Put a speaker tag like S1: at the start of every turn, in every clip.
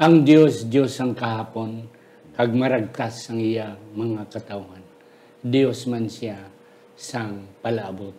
S1: Ang Dios Dios ang kahapon kag maragtas ang iya mga katawan. Dios man siya sang palaabot.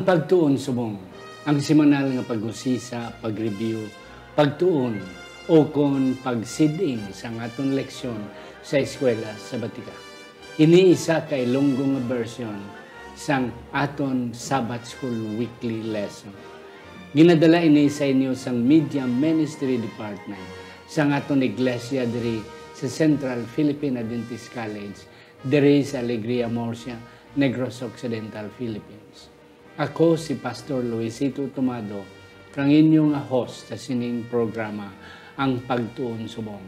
S1: Ang pagtuon subong, ang simanal nga pag-usisa, pag-review, pagtuon, o kon pagsiding sa aton leksyon sa eskwela sa Batika. Iniisa kay Ilonggo nga version sang aton Sabbath School weekly lesson. Ginadala ini sa inyo sang Media Ministry Department sang aton iglesia diri sa Central Philippine Adventist College diri sa Alegria Murcia, Negros Occidental, Philippines. Ako si Pastor Luisito Tomado, kang inyong host sa sining programa ang Pagtuon Subong.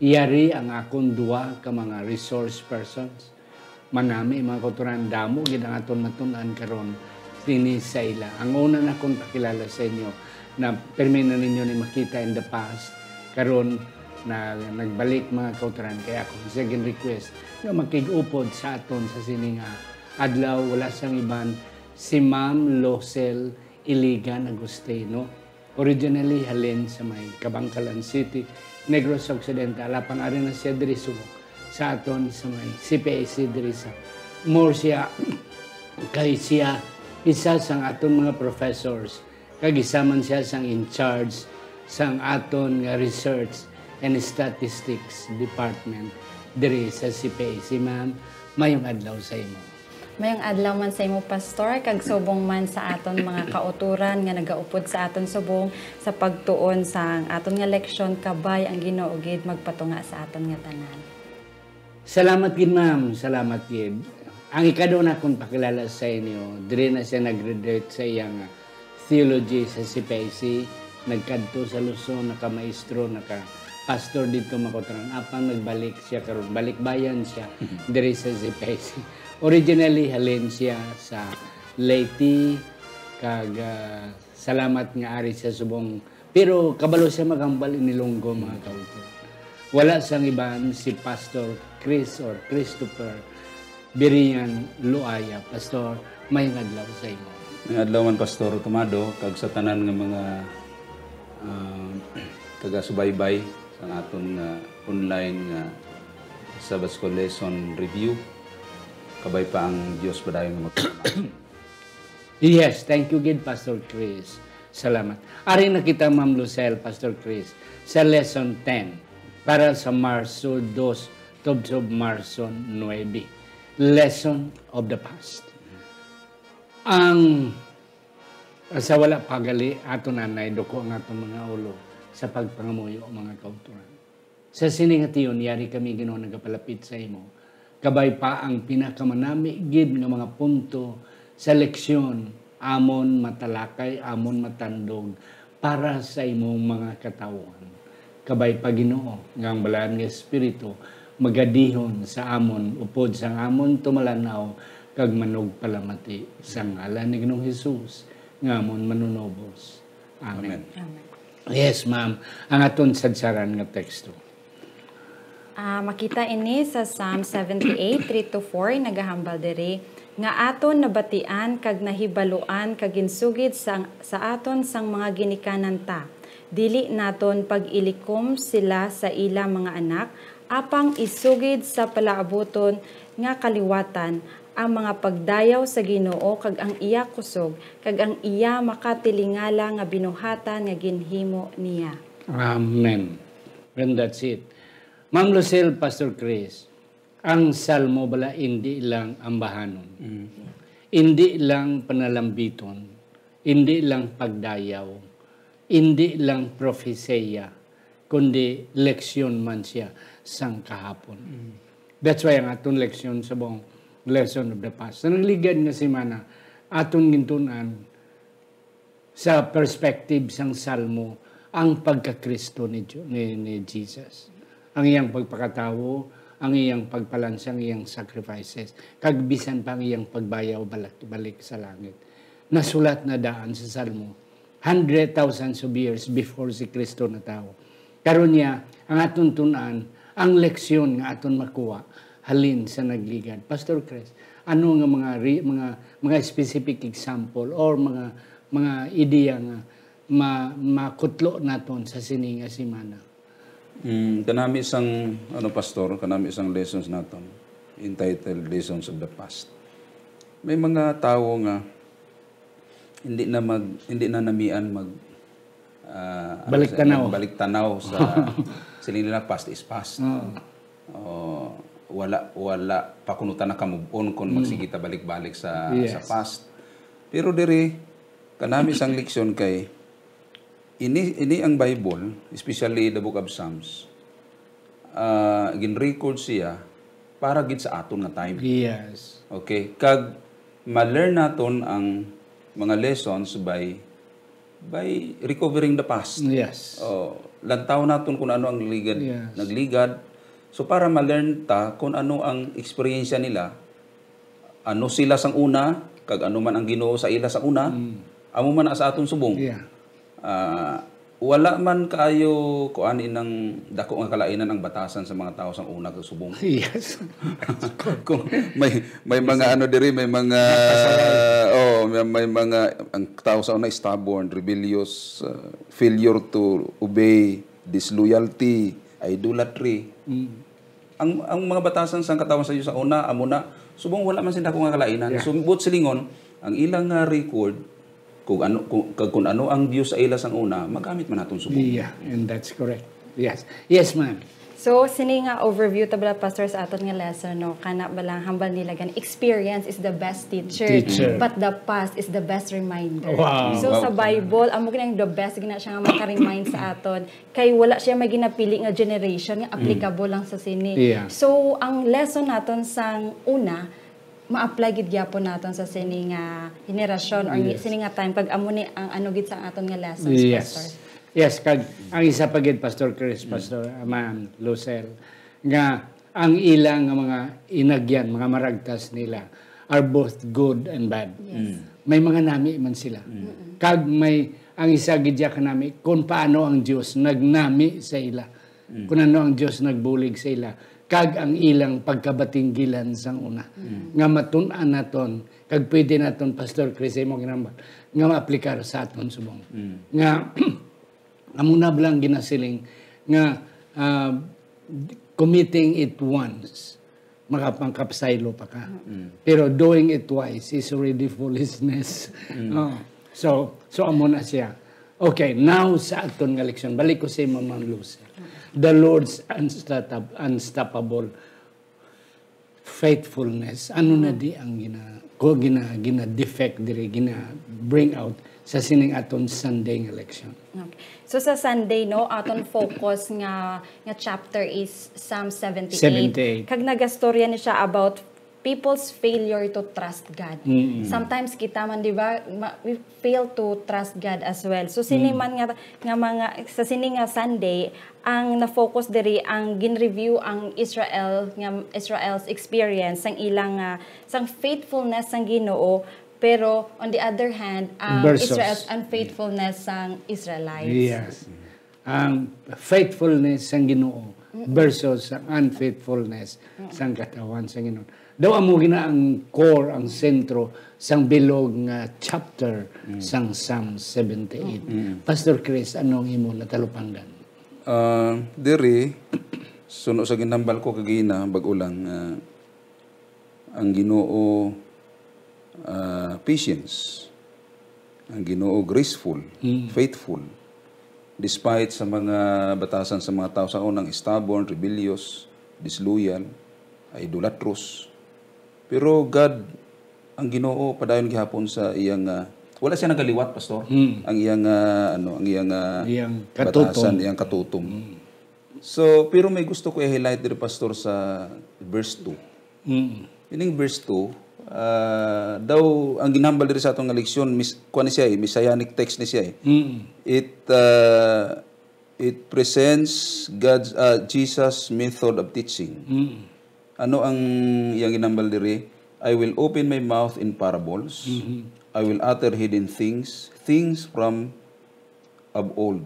S1: Iyari ang akong duwa ka mga resource persons. Manami mga kuturan damo gid ang aton natunan karon dini sa ila. Ang una na akong pakilala sa inyo na permi na ninyo ni makita in the past karon na nagbalik mga kauturan kaya ako second request nga makig-upod sa aton sa sininga adlaw wala sang iban si Ma'am Losel Iligan Agustino. Originally halin sa may Kabangkalan City, Negros Occidental. Alapang ari na siya diri sa aton sa may CPAC diri sa Murcia. Kay siya isa sang aton mga professors. Kag isa man siya sang in charge sang aton nga research and statistics department diri sa CPAC. Ma'am, mayong adlaw sa imo.
S2: Mayong adlaw man sa imo pastor kag subong man sa aton mga kauturan nga nagaupod sa aton subong sa pagtuon sa aton nga leksyon kabay ang Ginoo gid magpatunga sa aton nga tanan.
S1: Salamat gid ma'am, salamat gid. Ang ikado na kong pakilala sa inyo, dire na siya nag-graduate sa iyang theology sa CPIC, nagkadto sa Luzon, naka-maestro, naka-pastor dito makotran. Apang nagbalik siya karon, balik bayan siya dire sa CPIC. Originally, halin siya sa Leyte, kag uh, salamat nga ari sa subong. Pero kabalo siya magambal inilonggo mga kauto. Wala sang iban si Pastor Chris or Christopher Birian Luaya. Pastor, may ngadlaw sa imo.
S3: May adlaw man Pastor Tomado, kag sa tanan nga mga uh, taga-subaybay sa aton uh, online nga Sabbath School Lesson Review kabay pa ang Diyos padayon nga
S1: Yes, thank you gid Pastor Chris. Salamat. Ari na kita Ma'am Lucel, Pastor Chris, sa lesson 10 para sa Marso 2, Tobsob Marso 9. Lesson of the past. Ang sa wala pagali ato nanay doko ang ato mga ulo sa pagpangamuyo mga kauturan. Sa siningation yari kami Ginoo nagapalapit sa imo kabay pa ang pinakamanami gid nga mga punto sa leksyon amon matalakay amon matandog para sa imong mga katawan. Kabay pa Ginoo nga ang balaan nga espiritu magadihon sa amon upod sa amon tumalanaw kag manog palamati sa ngalan ni Ginoong Hesus nga amon manunobos amen, amen. yes ma'am. Ang aton sadsaran nga teksto
S2: Uh, makita ini sa Psalm 78, 3-4, nagahambal diri, nga aton nabatian kag nahibaluan kag ginsugid sa, sa aton sang mga ginikanan ta. Dili naton pag-ilikom sila sa ila mga anak, apang isugid sa palaaboton nga kaliwatan ang mga pagdayaw sa Ginoo kag ang iya kusog kag ang iya makatilingala nga binuhatan nga ginhimo niya.
S1: Amen. And that's it. Ma'am Lucille, Pastor Chris, ang salmo bala hindi lang ambahanon. Mm. Hindi lang panalambiton. Hindi lang pagdayaw. Hindi lang profeseya. Kundi leksyon man siya sang kahapon. Mm. That's why ang atong leksyon sa buong lesson of the past. Nangligad nga si Mana, atong gintunan, sa perspective sang salmo ang pagkakristo ni, ni, ni Jesus. Ang iyang pagpakatawo, ang iyang pagpalansa, ang iyang sacrifices, kagbisan pa ang iyang pagbayaw balik, balik sa langit. Nasulat na daan sa salmo, hundred thousands of years before si Kristo na tao. Karon niya, ang aton tunan, ang leksyon nga aton makuha, halin sa nagligad. Pastor Chris, ano nga mga mga mga specific example or mga mga ideya nga ma, makutlo naton sa sininga simana.
S3: Mm, kanami isang ano pastor, kanami isang lessons naton entitled Lessons of the Past. May mga tao nga hindi na mag hindi na namian mag ano
S1: Balik tanaw.
S3: balik tanaw sa sila nila past is past. Oh, wala wala pakunutan na kamove on kung magsigita balik-balik sa
S1: Yes.
S3: sa past. Pero diri kanami isang leksyon kay ini ini ang Bible, especially the book of Psalms. Uh, gin-record siya para gid sa aton nga time.
S1: Yes.
S3: Okay, kag ma-learn naton ang mga lessons by by recovering the past.
S1: Yes.
S3: Oh, lantaw naton kung ano ang ligad,
S1: Yes.
S3: nagligad. So para ma-learn ta kung ano ang experience nila, ano sila sang una, kag ano man ang Ginoo sa ila sa una, amo man sa aton subong.
S1: Yeah.
S3: Ah, wala man kaayo kuan inang dako nga kalainan ang batasan sa mga tao sang una kag subong.
S1: Yes.
S3: Kung may may mga ano diri may mga oh may, may mga ang tao sa una stubborn, rebellious, uh, failure to obey, disloyalty, idolatry. Ang ang mga batasan sang katawan sa iyo sa una amo na subong wala man sila kung nga kalainan. So but silingon ang ilang nga record kung ano kung, kung ano ang view sa ila sang una magamit man naton subong.
S1: yeah, and that's correct. Yes. Yes, ma'am.
S2: So, sini nga overview tabla pastor sa aton nga lesson no kana balang hambal nila gan experience is the best teacher,
S1: Teacher.
S2: but the past is the best reminder.
S1: Wow.
S2: So sa Bible amo ginang the best gina siya nga maka-remind sa aton kay wala siya may ginapili nga generation nga applicable lang sa sini.
S1: Yeah.
S2: So ang lesson naton sang una ma-apply gid gyapon naton sa sini nga henerasyon or sini nga time pag amo ni ang ano gid sa aton nga lessons pastor.
S1: Yes. Yes, kag ang isa pa gid Pastor Chris, Pastor uh, Ma'am Lucel nga ang ilang mga inagyan, mga maragtas nila are both good and bad. May mga nami man sila. Kag may ang isa gid ka nami kung paano ang Dios nagnami sa ila. Kung ano ang Dios nagbulig sa ila. Kag ang ilang pagkabatinggilan sang una. Nga matun-an naton kag pwede naton Pastor Chris mo ginambal nga maaplikar sa aton subong. Nga amo na lang ginasiling nga ah, committing it once makapangkapsaylo pa ka. Pero doing it twice is already foolishness. Oh. So, so amo na siya. Okay, now sa aton nga leksyon, balik ko sa Ma'am Lucy. The Lord's unstoppable, faithfulness. Ano na di ang gina ko gina gina defect diri gina bring out sa sining aton Sunday nga election.
S2: Okay. So sa Sunday no, aton focus nga nga chapter is Psalm 78.
S1: 78.
S2: Kag nagastorya ni siya about people's failure to trust God. Sometimes kita man di ba ma- we fail to trust God as well. So sini man nga nga mga sa sini nga Sunday ang na-focus diri ang gin-review ang Israel nga Israel's experience sang ilang nga sang faithfulness sang Ginoo pero on the other hand ang
S1: Versus.
S2: Israel's unfaithfulness sang Israelites.
S1: Yes. Ang faithfulness sang Ginoo versus ang unfaithfulness sang katawan sang Ginoo. Daw amo gina ang core, ang sentro sang bilog nga chapter sang Psalm 78. Pastor Chris, anong imo natalupangdan?
S3: Ah, diri suno sa ginambal ko kagina bagulang ah, ang Ginoo ah, patience. Ang Ginoo graceful faithful. Despite sa mga batasan sa mga tao sa unang stubborn rebellious disloyal idolatrous pero God ang Ginoo padayon gihapon sa iyang ah, wala siya nagaliwat pastor ang iyang ah, ano ang iyang ah,
S1: Iyang katutom.
S3: batasan iyang katutom so pero may gusto ko i-highlight diri pastor sa verse 2
S1: Mm.
S3: Ining verse 2, ah, daw ang ginhambal diri sa atong leksyon mis kuan siya eh, messianic text ni siya eh.
S1: Mm.
S3: It uh, it presents God's uh, Jesus method of teaching.
S1: Mm.
S3: Ano ang yang ginambal diri? I will open my mouth in parables. I will utter hidden things, things from of old.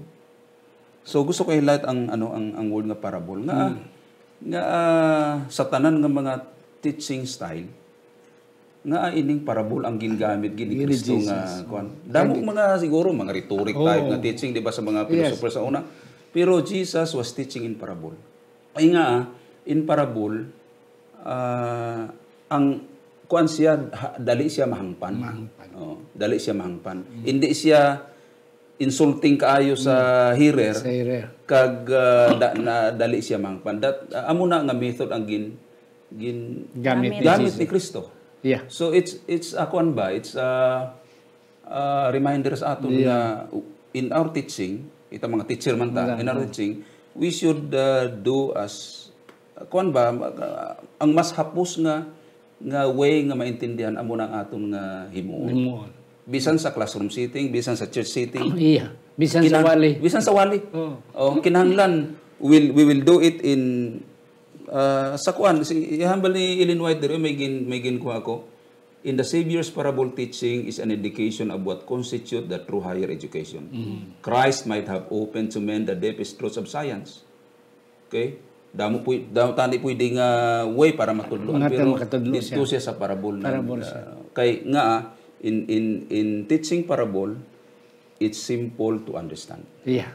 S3: So gusto ko highlight ang ano ang ang word nga parable nga nga ah, sa tanan nga mga teaching style nga ining parable ang gingamit gini Kristo nga kuan. Damo mga siguro mga rhetoric type nga teaching di ba sa mga philosopher sa una. Pero Jesus was teaching in parable. Ay nga in parable ah, ang kuan siya ha- dali siya mahangpan. Oh, dali siya mahangpan. Hindi siya insulting kaayo sa hearer
S1: Sa ire.
S3: kag ah, da, na dali siya mahangpan. Dat ah, amo na nga method ang gin gin
S1: Gamit
S3: gamit ni Kristo.
S1: Yeah.
S3: So it's it's a kuan ba? It's a, a reminder sa aton nga in our teaching, ita mga teacher man ta, in our teaching, we should uh, do as uh, kuan ba uh, ang mas hapos nga nga way nga maintindihan amo na ang aton nga himuon.
S1: Himuon.
S3: Bisan sa classroom setting, bisan sa church setting,
S1: Iya. Bisan sa wali.
S3: Bisan sa wali. Oh, kinahanglan will we will do it in uh, sa kuan si ihambal ni Ellen White dere may gin may gin ko ako in the Savior's parable teaching is an indication of what constitute the true higher education. Christ might have opened to men the deepest truths of science. Okay? Damo po damo tani pwede nga way para matudlo
S1: Nga
S3: pero dito siya sa parable na
S1: Parable
S3: uh, kay nga in in in teaching parable it's simple to understand.
S1: Iya.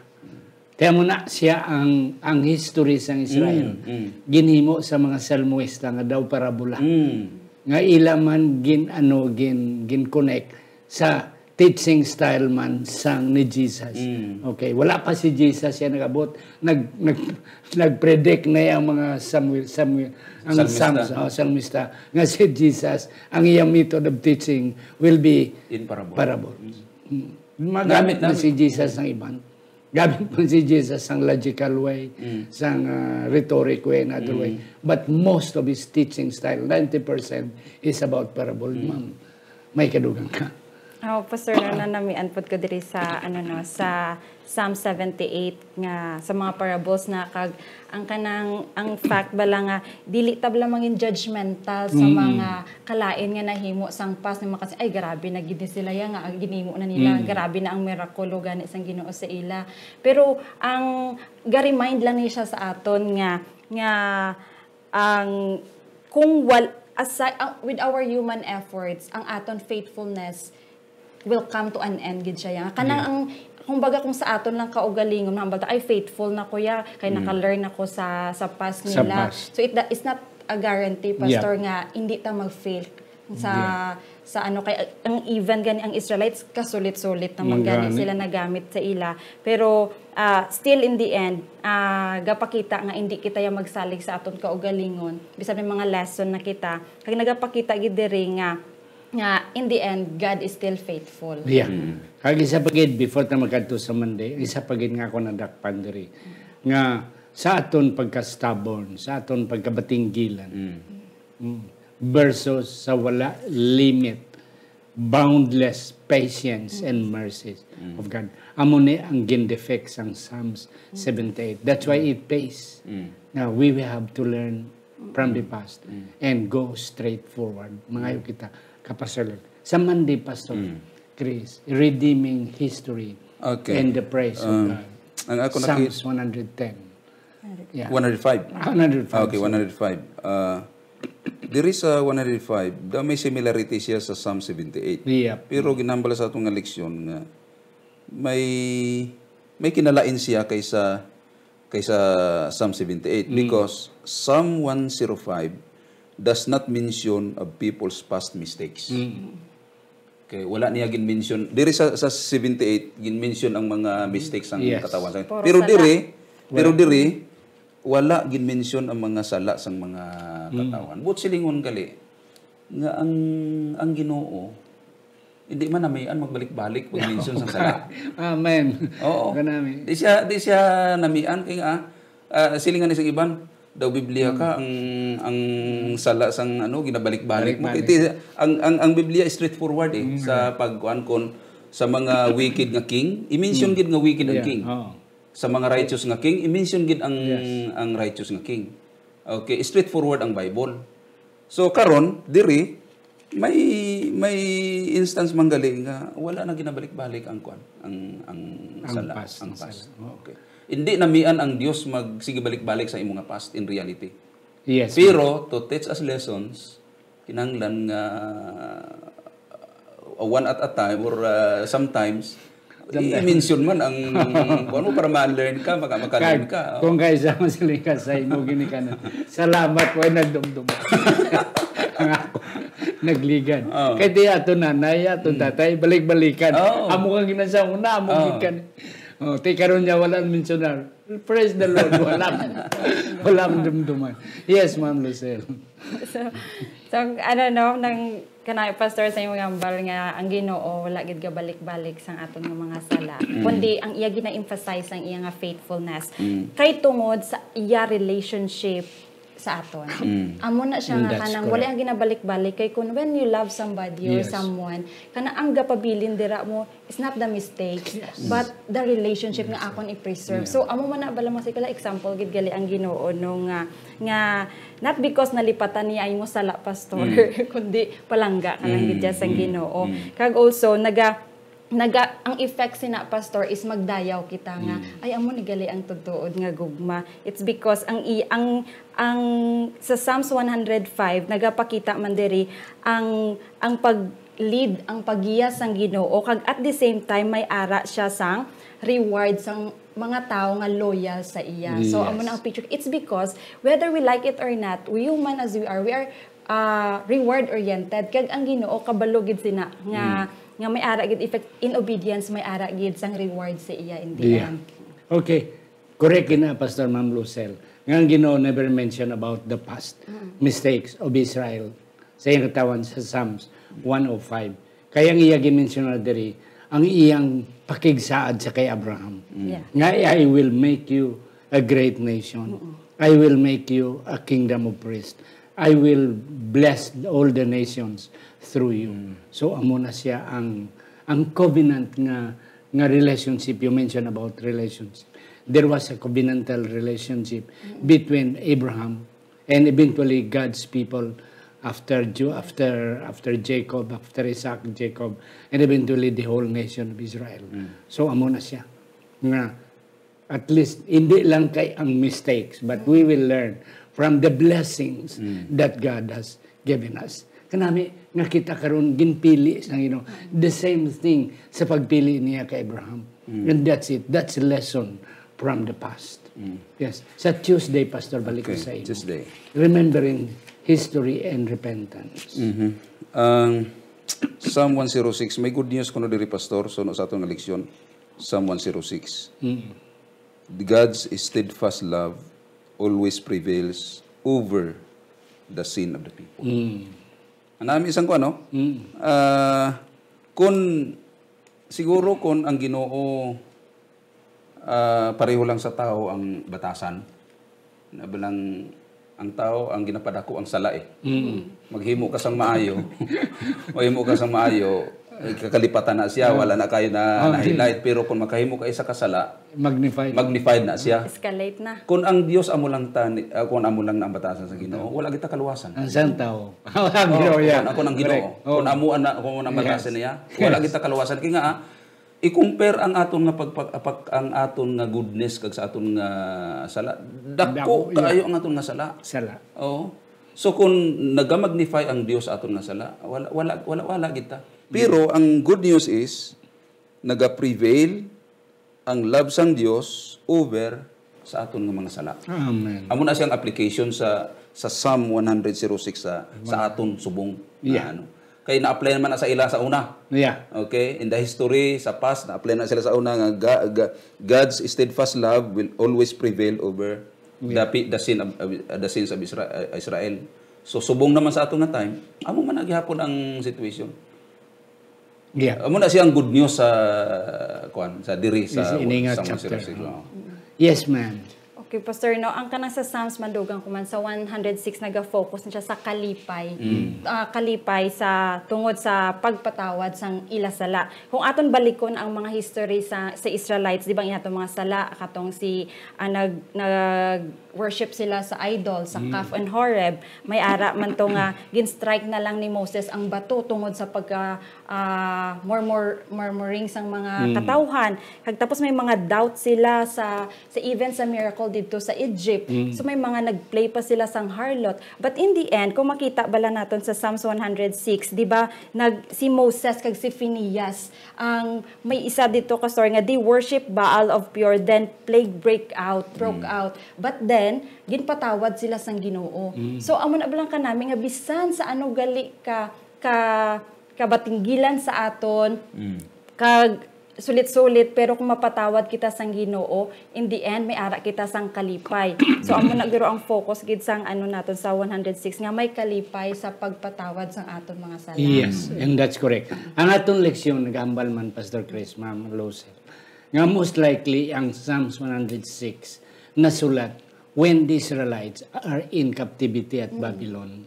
S1: Kaya mo na siya ang ang history sa Israel.
S3: Mm.
S1: Ginhimo sa mga salmuista nga daw parabola.
S3: Mm.
S1: Nga ila man gin ano gin gin connect sa teaching style man sang ni Jesus. Okay, wala pa si Jesus siya nagabot. Nag nag nag-predict na yung mga Samuel Samuel ang. Psalms, oh, salmista nga si Jesus ang iyang method of teaching will be
S3: In parable.
S1: parable. Mm. Magamit na si Jesus ng iban. Gamit pa si Jesus ang logical way, sang uh, rhetoric way, another way. But most of his teaching style, 90% is about parable. Ma'am, may kadugang ka.
S2: Oh, Pastor, no, na namian pod ko diri sa ano no sa Psalm 78 nga sa mga parables na kag ang kanang ang fact bala nga dili tabla mangin judgmental sa mga kalain nga nahimo sang pas ni kasi ay grabe na gid sila ya nga ang ginimo na nila grabe na ang mirakulo gani sang Ginoo sa ila. Pero ang ga-remind lang ni siya sa aton nga nga ang kung wal aside ang- with our human efforts ang aton faithfulness will come to an end gid siya yang kanang ang kumbaga kung sa aton lang kaugalingon nambal ta ay faithful na kuya kay naka-learn ako sa sa past
S1: Sa
S2: nila.
S1: past.
S2: so it that is not a guarantee pastor nga hindi ta mag-fail sa sa ano. Kay ang even gani ang Israelites kasulit-sulit naman gani sila nagamit sa ila. Pero ah, still in the end ah, gapakita nga hindi kita ya magsalig sa aton kaugalingon. Bisan may mga lesson na kita. Kag nagapakita gid diri nga nga in the end God is still faithful
S1: Yeah. Kag isa pagid before ta magkadto sa Monday, isa pagid nga ako nadakpan diri. Nga sa aton pagka-stubborn, sa aton pagkabatinggilan. Mm. Versus sa wala limit, boundless patience and mercies of God. Amo ni ang gindefect sang Psalms 78. That's why it pays. Now we will have to learn from the past and go straight forward. Mga kita kapasal. Sa Monday, Pastor Chris, redeeming history
S3: Okay.
S1: and the praise of God.
S3: Ang ako
S1: Psalms 110. Yeah.
S3: 105.
S1: 105.
S3: Ah, okay, 105. Uh, diri sa 105, daw may similarity siya sa Psalm 78.
S1: Yeah.
S3: Pero ginambala sa atong leksyon nga may may kinalain siya kaysa kaysa Psalm 78 because Psalm 105 does not mention of people's past mistakes. Okay, wala niya gin-mention. Diri sa, sa 78, gin-mention ang mga mistakes ng
S1: Yes.
S3: katawan. sa-
S2: Puro
S3: Pero
S2: sala.
S3: diri, pero diri, wala gin-mention ang mga sala sang mga katawan. But silingon gali, nga ang ang ginoo, hindi man namian magbalik-balik pag mention sang sala.
S1: Amen.
S3: Oo.
S1: Kanami.
S3: Di siya di siya namian kay nga ah, silingan ni sa iban daw Biblia ka ang ang sala sang ano ginabalik-balik mo. Iti ang ang ang Biblia straightforward eh sa pagkuan kon sa mga wicked nga king i-mention gid nga wicked ang king.
S1: Oo.
S3: sa mga righteous nga king i-mention gid ang ang righteous nga king. Okay straightforward ang Bible. So karon diri may may instance manggali nga wala na ginabalik-balik ang kuan ang ang, sala
S1: past,
S3: ang
S1: ang
S3: past. okay hindi namian ang Dios mag sige balik-balik sa imong past in reality
S1: Yes.
S3: pero to teach us lessons kinanglan nga uh, one at a time or uh, sometimes i-mention man ang ano para ma-learn ka, maka maka-learn ka.
S1: Kung kaya sa sila ka sa imo gini ka na. Salamat po nagdumdum. Ang ako nagligan.
S3: Oh.
S1: Kaya di ato nanay, ato tatay, balik-balikan.
S3: Oh.
S1: Amo kang ginasa una, amo
S3: Oh.
S1: gid ka. Oh, ti karon niya wala mentionar. Praise the Lord. Wala. wala dumduman. Yes, Ma'am Lucille.
S2: so, so ano no nang kanay pastor sa imong gambal nga ang Ginoo wala gid ka balik-balik sang aton nga mga sala kundi ang iya gina-emphasize ang iya nga faithfulness kay tungod sa iya relationship sa aton. Amo na siya
S1: Mm,
S2: nga kanang wala ang ginabalik-balik. Kay kun when you love somebody or
S1: Yes.
S2: someone kana ang gapabilin dira mo is not the mistake but the relationship nga akon i-preserve. So amo man na bala mo sikala example gid gali ang Ginoo no nga nga not because nalipatan niya ay mo sala pastor kundi palangga ka lang gid sa Ginoo. Kag also naga naga ang effect sina pastor is magdayaw kita nga. Ay amo ni gali ang tutuod nga gugma. It's because ang i ang ang sa Psalms 105 nagapakita man diri ang ang pag lead ang paggiya sang Ginoo. Kag at the same time may ara siya sang reward sang mga tao nga loyal sa iya. So amo na ang picture. It's because whether we like it or not we human as we are we are uh, reward oriented kag ang Ginoo kabalo gid sina nga nga may ara gid effect in obedience may ara gid sang reward sa iya in the
S1: Yeah.
S2: end.
S1: Okay. Correct na, Pastor Ma'am Lucelle. Nga ang Ginoo never mention about the past mistakes of Israel sa iyang katawan sa Psalms 105. Kaya ang iya gimension na diri ang iyang pakigsaad sa kay Abraham.
S2: Yeah.
S1: Nga I will make you a great nation. I will make you a kingdom of priests. I will bless all the nations through you. So amo na siya ang ang covenant nga nga relationship you mentioned about relationship. There was a covenantal relationship between Abraham and eventually God's people after Ju- after after Jacob, after Isaac, Jacob, and eventually the whole nation of Israel. So amo na siya nga at least hindi lang kay ang mistakes but we will learn from the blessings that God has given us. Kanami nga kita karon ginpili sa Ginoo the same thing sa pagpili niya kay Abraham. And that's it. That's a lesson from the past. Yes. Sa Tuesday, Pastor, balik
S3: Okay,
S1: sa iyo.
S3: Tuesday.
S1: Remembering history and repentance.
S3: Mhm. Ang Psalm 106, may good news kuno diri pastor so no sa atong leksyon. Psalm 106. The God's steadfast love always prevails over the sin of the people.
S1: Mm.
S3: Anami isang ko ano? Ah, kung siguro kung ang Ginoo ah, pareho lang sa tao ang batasan. Nabalang ang tao ang ginapadako ang sala eh. Maghimo ka sang maayo. Maghimo ka sang maayo, kakalipatan na siya, wala na kayo na, na highlight pero kung makahimo ka isa kasala,
S1: Magnified.
S3: magnified na siya.
S2: Escalate na.
S3: Kung ang Dios amo lang tani, ah, kung amo lang na ang batasan sa Ginoo, wala kita kaluwasan.
S1: ang isang tao. ang
S3: Oo,
S1: Ginoo yan.
S3: kung ako nang Ginoo.
S1: Correct.
S3: Kung amo ana kung ang batasan niya, wala kita kaluwasan kay nga ah, i-compare ang aton nga pagpag pag- ang aton nga goodness kag sa aton nga sala. Dako kaayo ang aton nga sala.
S1: Sala.
S3: Oo. So kung nagamagnify ang Dios aton nga sala, wala wala wala wala kita. Pero ang good news is naga-prevail ang love sang Dios over sa aton nga mga sala.
S1: Amen.
S3: Amo na siyang application sa sa Psalm 106 sa sa aton subong na
S1: Yeah.
S3: ano. Kay na-apply naman na sa ila sa una.
S1: Yeah.
S3: Okay, in the history sa past na-apply na sila sa una nga Ga- Ga- God's steadfast love will always prevail over the pi- the sin of, of- the sins of uh, Israel. So subong naman sa aton nga time, amo man naghapon ang situation.
S1: Yeah.
S3: Amo na siyang good news sa kuan sa diri sa
S1: Is in Ingat
S3: sa
S1: chapter.
S3: Mosirasig. Oo.
S1: Yes, ma'am.
S2: Okay, Pastor, no, ang kanang sa Psalms madugang kuman sa 106 naga-focus na siya sa kalipay. Ah, kalipay sa tungod sa pagpatawad sang ila sala. Kung aton balikon ang mga history sa sa Israelites, di ba nga mga sala katong si ah, nag nag worship sila sa idol sa Kaf and Horeb. May ara man to nga gin-strike na lang ni Moses ang bato tungod sa pagka ah, murmur murmuring sang mga katawhan. Kag tapos may mga doubt sila sa sa even sa miracle dito sa Egypt. So may mga nagplay pa sila sang harlot. But in the end, kung makita bala naton sa Psalms 106, di ba, nag si Moses kag si Phineas ang may isa dito ka story nga they worship Baal of Peor then plague break out, broke out. But then ginpatawad sila sang Ginoo. So amo na balang kanami nga bisan sa ano gali ka ka kabatinggilan sa aton kag sulit-sulit pero kung mapatawad kita sang Ginoo in the end may ara kita sang kalipay so amo na giro ang focus gid sang ano naton sa 106 nga may kalipay sa pagpatawad sang aton mga sala
S1: Yes, and that's correct. Ang atong leksyon, nagambal man, Pastor Chris, Ma'am Loser, nga most likely ang Psalms 106 nasulat when the Israelites are in captivity at Babylon.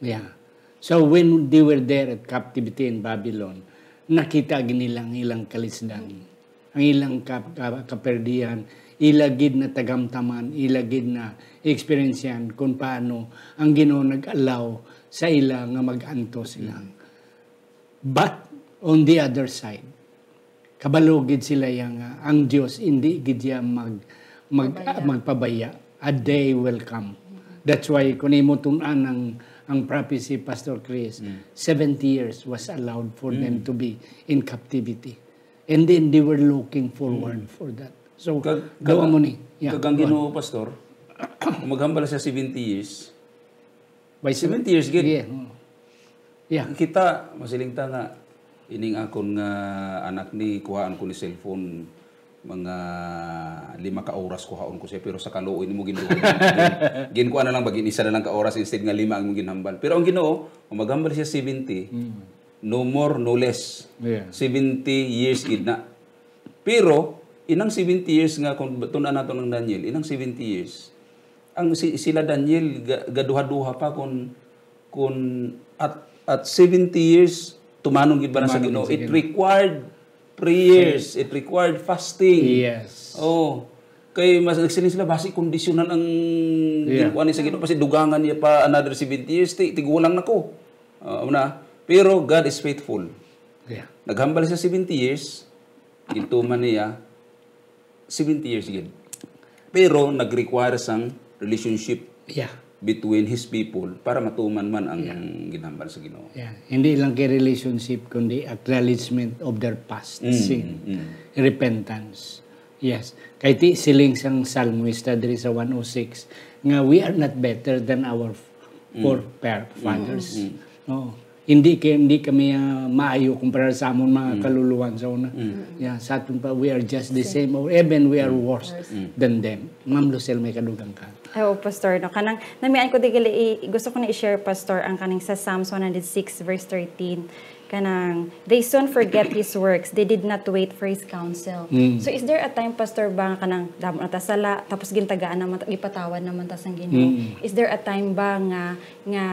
S1: Yeah. So when they were there at captivity in Babylon, nakita nilang ilang kalisdan, ang ilang kap, kap- kaperdian, ilagid na tagamtaman, ilagid na experience yan kung paano ang Ginoo nag-allow sa ila nga mag-anto sila. But on the other side, kabalugid sila yang ah, ang Dios hindi gid mag, mag ah, magpabaya. A day will come. That's why kung imo tun-an ang ang prophecy Pastor Chris, 70 years was allowed for them to be in captivity. And then they were looking forward for that. So,
S3: Kag-
S1: gawa mo ni. Yeah,
S3: Kagang. Ginoo pastor, kung maghambal siya 70 years,
S1: By
S3: 70 years gid.
S1: Yeah. oh. Yeah.
S3: Kita masiling ta nga ining akon nga anak ni kuhaan ko ni cellphone mga lima ka oras kuhaon ko siya pero sa kaluoy nimo ginuho. Gin ko na lang bagin isa na lang ka oras instead nga lima ang ginhambal. Pero ang Ginoo, maghambal siya 70, no more no less.
S1: Yeah.
S3: 70 years gid na. Pero inang 70 years nga kung tunan nato ng Daniel, inang 70 years. Ang si, sila Daniel ga- gaduha-duha pa kung kung at at 70 years tumanong gid ba na sa Ginoo. It required prayers, it required fasting.
S1: Yes.
S3: Oh. Kay mas nagsilin sila basi kondisyonan ang
S1: Yeah.
S3: yeah. sa Ginoo kasi dugangan niya pa another 70 years ti tigulang nako. Uh, na. Pero God is faithful.
S1: Yeah.
S3: Naghambal siya 70 years, gintuman niya 70 years gid. Pero nag-require sang relationship
S1: Yeah.
S3: Between his people para matuman man ang ginhambal sa Ginoo.
S1: Yeah. Hindi lang kay relationship, kundi acknowledgement of their past sin. Repentance. Yes. Kay ti siling sang salmista diri sa 106 nga we are not better than our forefathers. No. Hindi hindi kami ah, maayo kumpara sa amon mga kaluluwan sa una. Yeah, sa aton pa we are just the same or even we are worse than them. Ma'am Lucel may kadugang ka.
S2: Oo, Pastor. No? Kanang, namian ko digili, i- gusto ko na i-share, Pastor, ang kaning sa Psalms 106, verse 13. Kanang, they soon forget His works. They did not wait for His counsel. So, is there a time, Pastor, ba kanang, damo na ta sala, tapos gintagaan naman, ta- ipatawad naman ta sang Ginoo. Is there a time ba nga, nga,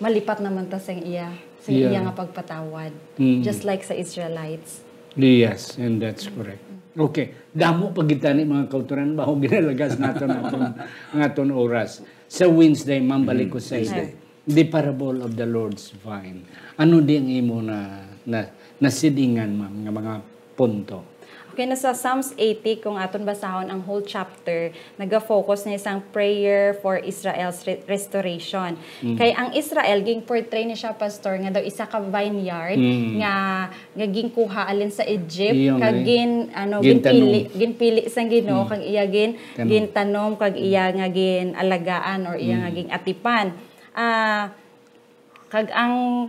S2: malipat naman ta sang iya, sang
S1: Yeah.
S2: iya nga pagpatawad?
S1: Mm.
S2: Just like sa Israelites.
S1: Yes, and that's correct. Okay. Damo pagitan ni mga kauturan baho ginalagas nato naton naton oras. Sa Wednesday mambalik ko sa ito. The parable of the Lord's vine. Ano di ang imo na na nasidingan ma'am nga mga punto?
S2: Okay, nasa Psalms 80, kung aton basahon ang whole chapter, naga-focus na isang prayer for Israel's re- restoration. Kay ang Israel, ging portray ni siya, pastor, nga daw isa ka vineyard, nga, nga ging kuha alin sa Egypt,
S1: Iyong
S2: kag gin, ano,
S1: Gintanom.
S2: ginpili, ginpili sang Ginoo kag iya gin,
S1: Tanom.
S2: gintanom, kag iya nga gin alagaan or iya nga ging atipan. Ah, kag ang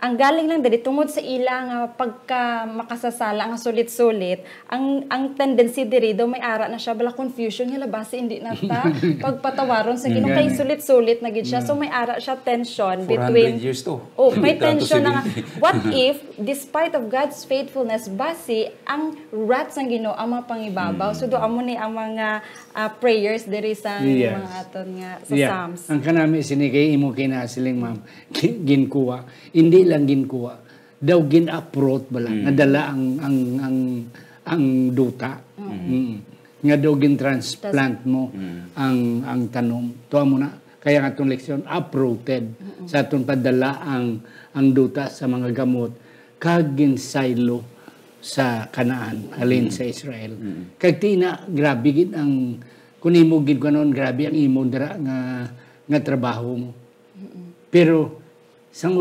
S2: ang galing lang dali tungod sa ila nga pagka makasasala nga sulit-sulit ang ang tendency diri daw may ara na siya bala confusion nga base hindi na ta pagpatawaron sa Ginoo kay sulit-sulit na gid siya so may ara siya tension
S3: 400
S2: between
S3: years to.
S2: Oh, may tension na nga.
S3: 70.
S2: What if, despite of God's faithfulness, base, ang wrath ng Ginoo ang mga pangibabaw. So, do amo ni ang mga ah, prayers diri sa
S1: Yes.
S2: mga aton nga sa
S1: Yeah.
S2: Psalms.
S1: Ang kanami sinigay imo kinasiling ma'am, gi- ginkuha. Hindi lang ginkuha. Daw gin-uproot bala. Nadala ang ang ang ang duta. Mm. Nga daw gin-transplant mo ang ang tanom. Tuwa mo na. Kaya nga itong leksyon, uprooted. Sa atong padala ang ang duta sa mga gamot. Kag ginsaylo sa Kanaan, halin sa Israel. Kag tina, grabe gid ang kung imo gid kanon grabe ang imo dira nga nga trabaho mo. Pero sang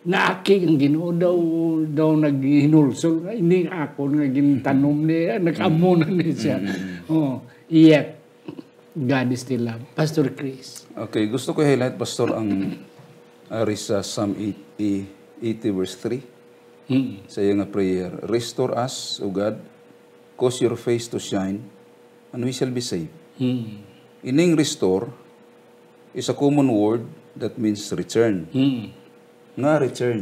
S1: uli naaki ang Ginoo daw daw naghinulsol hindi ako nga gintanom niya nag-amo na ni siya. Oh, yet God is still love. Pastor Chris.
S3: Okay, gusto ko highlight, Pastor, ang ari sa Psalm 80, 80 verse 3.
S1: Mm.
S3: Sa iya nga prayer, Restore us, O God, cause your face to shine, and we shall be saved.
S1: Mm.
S3: Ining restore is a common word that means return.
S1: Mm.
S3: Nga return.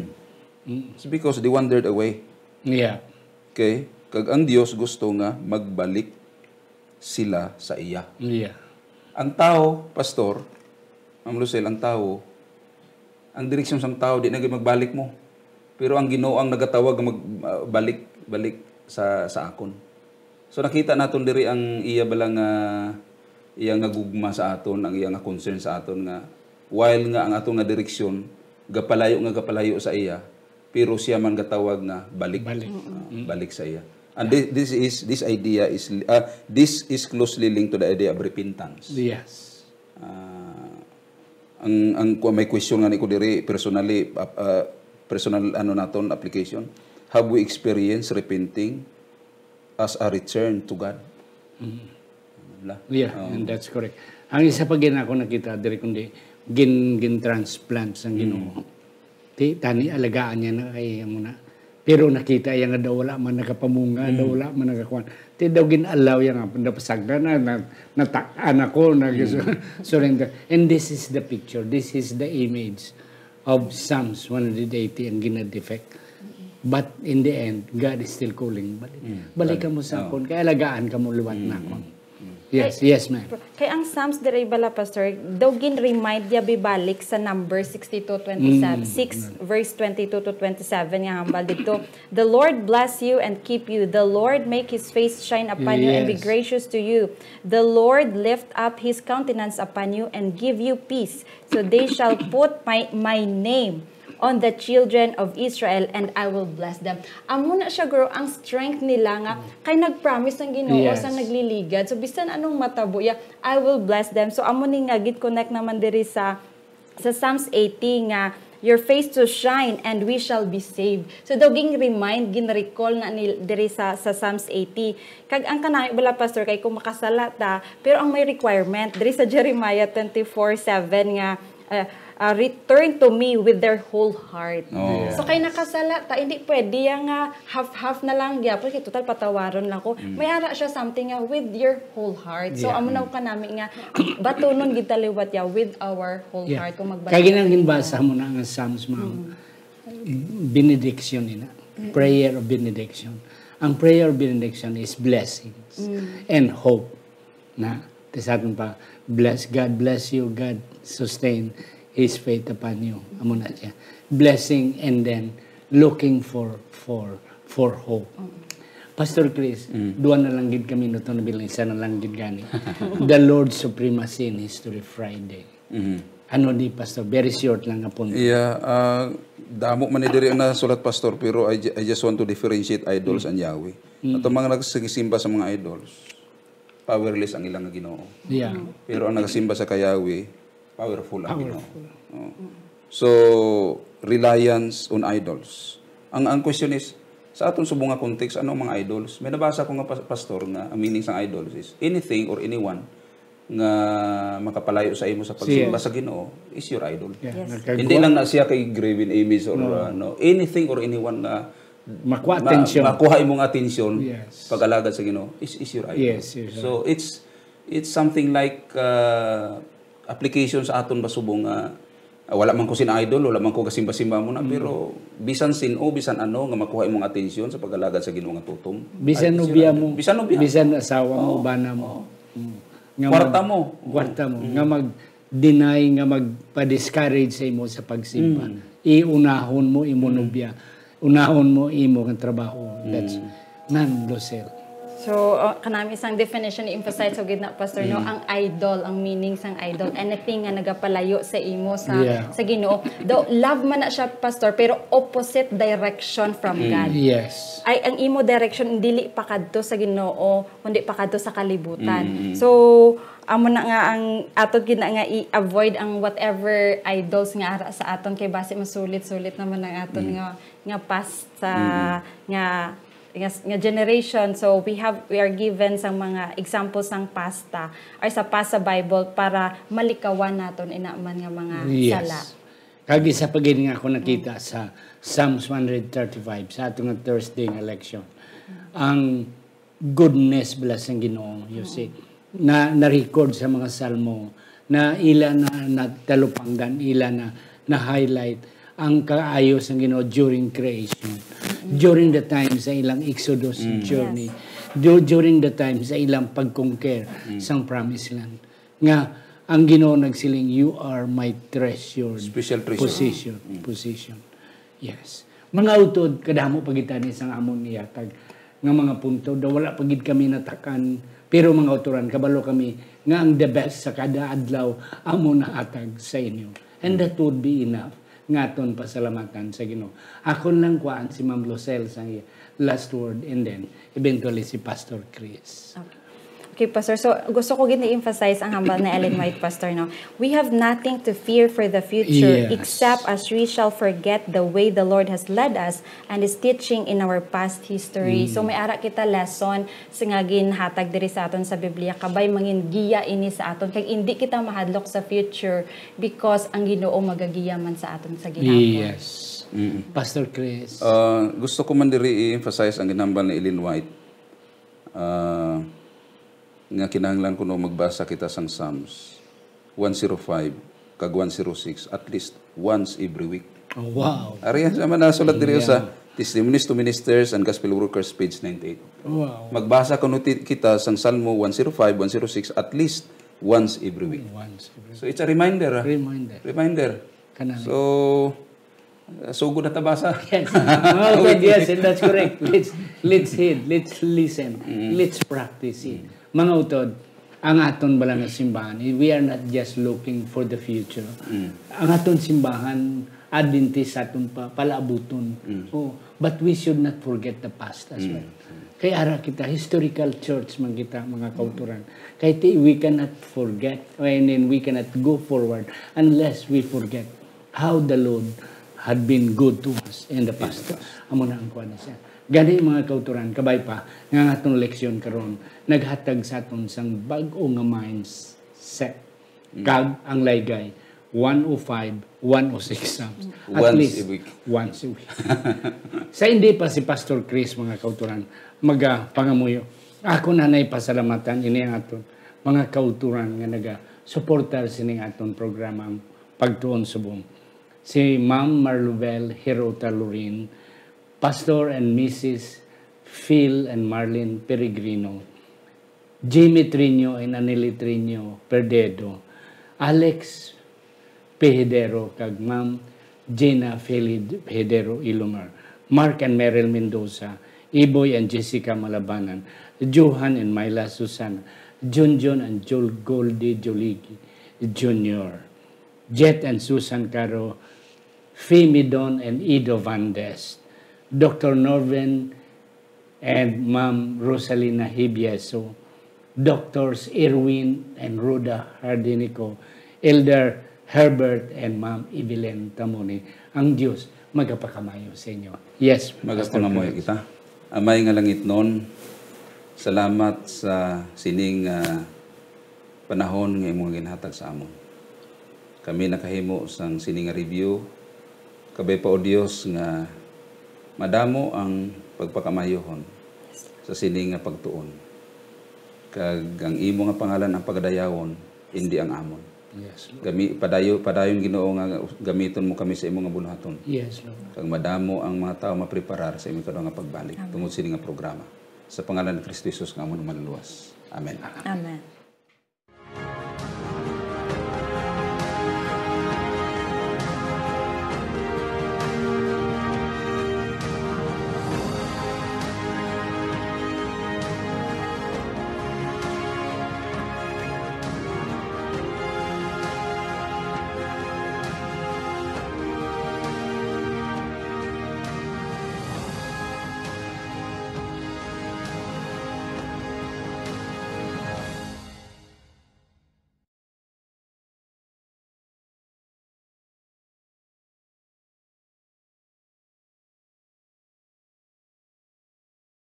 S3: It's because they wandered away.
S1: Yeah.
S3: Okay? Kag ang Dios gusto nga magbalik sila sa iya.
S1: Yeah.
S3: Ang tao, pastor, Ma'am Lucel, ang tao, ang direksyon sang tao, di na magbalik mo. Pero ang Ginoo ang nagatawag magbalik balik sa sa akon. So nakita naton diri ang iya bala nga iya nga gugma sa aton, ang iya nga concern sa aton nga while nga ang aton nga direksyon gapalayo nga gapalayo sa iya, pero siya man gatawag nga balik
S1: Balik.
S3: Ah, balik sa iya. And thi- this, is this idea is uh, this is closely linked to the idea of repentance.
S1: Yes.
S3: Ah, ang ang may question nga ni ko diri personally uh, uh, personal ano naton application have we experienced repenting as a return to God Wala.
S1: Yeah, and that's correct. Ang isa pa gina ako nakita diri kundi gin gin transplant sang Ginoo. Ti tani alagaan niya na kay mo na. Pero nakita iya nga daw wala man nakapamunga, daw wala man nakakuan. Ti daw gin allow yang nga napasagda na na natakan ako nag surrender. And this is the picture. This is the image of Psalms 180 ang gina-defect. But in the end, God is still calling. Balik, balikan mo sa akon. Kaya alagaan ka mo luwat na akon. Yes, yes, ma'am.
S2: Kay ang Psalms diri bala pastor, daw gin remind ya bibalik sa number 62:27, 6 verse 22 to 27 nga hambal dito. The Lord bless you and keep you. The Lord make his face shine upon you and be
S1: Yes.
S2: gracious to you. The Lord lift up his countenance upon you and give you peace. So they shall put my my name on the children of Israel and I will bless them. Amo na siya girl ang strength nila nga kay nag-promise ng Ginoo
S1: Yes.
S2: sa nagliligad. So bisan anong matabo ya, I will bless them. So amo ni nga gid connect naman diri sa sa Psalms 80 nga your face to shine and we shall be saved. So daw ging remind, gin recall na ni diri sa sa Psalms 80. Kag ang kanang bala pastor kay kung makasala ta, pero ang may requirement diri sa Jeremiah 24:7 nga uh, uh, return to me with their whole heart.
S3: Oh.
S2: So kay nakasala ta, hindi pwede yang nga half-half na lang gyapon kay total patawaron lang ko. May ara siya something nga with your whole heart. So
S1: Yeah.
S2: amo na ka namin nga batunon gid taliwat ya with our whole
S1: Yeah.
S2: heart kung magbalik.
S1: Kaya ginang ginbasa mo na ang Psalms, ma'am. Benediction ina. Prayer of benediction. Ang prayer of benediction is blessings and hope. Na, tisatong pa, bless God, bless you, God, sustain His faith upon you. Amo na siya. Blessing and then looking for, for, for hope. Pastor Chris, duwa na lang gid kami no na bilang isa na lang gid gani. The Lord's supremacy in History Friday.
S3: Mhm.
S1: Ano di pastor? Very short lang nga punto.
S3: Yeah, uh, damo man ni diri ang nasulat pastor pero I, I just want to differentiate idols and Yahweh. At ang mga nagsisimba sa mga idols, powerless ang ilang Ginoo.
S1: Yeah.
S3: Pero ang nagsimba sa kay Yahweh, powerful ang Ginoo. Oo. So, reliance on idols. Ang ang question is, sa aton subong nga context, ano mga idols? May nabasa ko nga pas- pastor nga, ang meaning sa idols is anything or anyone nga makapalayo sa imo sa pagsimba sa Ginoo is your idol.
S1: Yeah,
S2: Yes.
S3: Hindi lang na siya kay graven image or ano, anything or anyone na
S1: Makuha
S3: ma-
S1: attention.
S3: makuha imong atensyon
S1: Yes.
S3: pag-alagad sa Ginoo is is your idol.
S1: Yes, yes,
S3: So it's it's something like uh, application sa aton basubong nga ah, wala man ko sin idol, wala man ko kasimba-simba mo na,
S1: Mm.
S3: pero bisan sin o bisan ano nga makuha imong atensyon sa pag-alagad sa Ginoo nga tutom.
S1: Bisan ubiya mo,
S3: Bisan ubiya.
S1: bisan asawa mo, bana mo. Mm. Nga
S3: Kwarta
S1: mag-
S3: mo.
S1: Kwarta mo. Nga mag-deny, nga magpa-discourage sa imo sa pagsimba. Iunahon mo imo nubya. Unahon mo imo ng trabaho. That's non-losel.
S2: So, uh, kanami isang definition ni emphasize so gid na pastor no? Ang idol ang meaning sang idol anything nga nagapalayo sa imo sa
S1: Yeah.
S2: sa Ginoo. Though love man na siya pastor pero opposite direction from God.
S1: Yes.
S2: ay ang imo direction dili pa kadto sa Ginoo kundi pa kadto sa kalibutan. So amo na nga ang aton gid nga i-avoid ang whatever idols nga ara sa aton kay base masulit-sulit naman ang aton nga nga past sa nga nga, nga generation so we have we are given sa mga examples ng pasta or sa past sa Bible para malikawan naton ina man nga mga sala
S1: Yes. Kagi sa pagin nga ako nakita sa Psalms 135 sa atong Thursday nga election. Ang goodness bless ang Ginoo, you see. Na na-record sa mga salmo na ila na natalupanggan, ila na na-highlight ang kaayos ng Ginoo during creation. During the time sa ilang Exodus journey. Du- During the time sa ilang pag-conquer sang promised land. Nga ang Ginoo nagsiling you are my treasured
S3: Special treasure.
S1: position position yes mga utod kadamo pagitan isang amon niyatag nga mga punto daw wala pagid kami natakan pero mga uturan kabalo kami nga ang the best sa kada adlaw amo na atag sa inyo and that would be enough nga aton pasalamatan sa Ginoo ako lang kuan si Ma'am Lucel sa last word and then eventually si Pastor Chris
S2: Okay. Okay, Pastor. So, gusto ko gini emphasize ang hambal na Ellen White, Pastor, no? We have nothing to fear for the future
S1: Yes.
S2: except as we shall forget the way the Lord has led us and is teaching in our past history. So, may ara kita lesson sa nga ginhatag diri sa aton sa Biblia. Kabay mangin giya ini sa aton. Kag hindi kita mahadlok sa future because ang ginoo magagiya man sa aton sa gihapon.
S1: yes Pastor Chris
S3: Uh, gusto ko man diri i-emphasize ang ginambal ni Ellen White. Uh, nga kinahanglan ko no magbasa kita sang Psalms 105 kag 106 at least once every week.
S1: oh, wow
S3: Ariya sa man nasulat diri sa Testimonies to Ministers and Gospel Workers page 98.
S1: wow
S3: Magbasa kuno kita sang Salmo 105, 106 at least once every week.
S1: once
S3: So it's a reminder. ah.
S1: reminder
S3: Reminder.
S1: Kanang-
S3: So uh, so good na tabasa.
S1: Yes. Oh, good, yes, and that's correct. Let's let's heed, let's listen, let's practice it. Mga utod, ang aton bala nga simbahan, eh, we are not just looking for the future. Ang aton simbahan, Adventist aton pa, palaabuton. Oh, but we should not forget the past as well. Kaya ara kita, historical church man kita, mga kauturan. Kaya ti- we cannot forget, and then we cannot go forward unless we forget how the Lord had been good to us in the past. Amo na ang kuwan siya. Gani mga kauturan, kabay pa, nga nga atong leksyon karon naghatag sa aton sang bag-o nga mindset. Kag ang laygay, 105, 106 Psalms. At
S3: Once
S1: least,
S3: a week.
S1: Once a week. sa hindi pa si Pastor Chris, mga kauturan, maga pangamuyo. Ako na nay pasalamatan ini ang aton mga kauturan nga naga suportar sining aton programa pagtuon subong. Si Ma'am Marlubel Hirota Lorin, Pastor and Mrs. Phil and Marlene Peregrino, Jimmy Trino and Aneli Trino Perdedo, Alex Pehedero kag Ma'am Gina Pehedero Ilumar, Mark and Meryl Mendoza, Iboy and Jessica Malabanan, Johan and Myla Susana, Junjun and Joel Goldie Joligi Jr., Jet and Susan Caro, Femidon and Ido Vandes, Dr. Norvin and Ma'am Rosalina Hibieso, Doctors Irwin and Rhoda Hardinico, Elder Herbert and Ma'am Evelyn Tamoni. Ang Diyos magapakamayo sa inyo. Yes,
S3: Magapangamoy kita. Amay nga langit nun, salamat sa sining ah, panahon nga imong ginhatag sa amon. Kami nakahimo sang sini nga review kabay pa o Dios nga madamo ang pagpakamayohon sa sini nga pagtuon. Kag ang imo nga pangalan ang pagdayawon, hindi ang amon.
S1: Yes, Lord.
S3: Gami padayo padayon Ginoo nga gamiton mo kami sa imong nga buhaton.
S1: Yes, Lord.
S3: Kag madamo ang mga tao mapreparar sa kadto nga pagbalik tungod sini nga programa. Sa pangalan ni Kristo Jesus nga amon manluwas. Amen.
S2: Amen.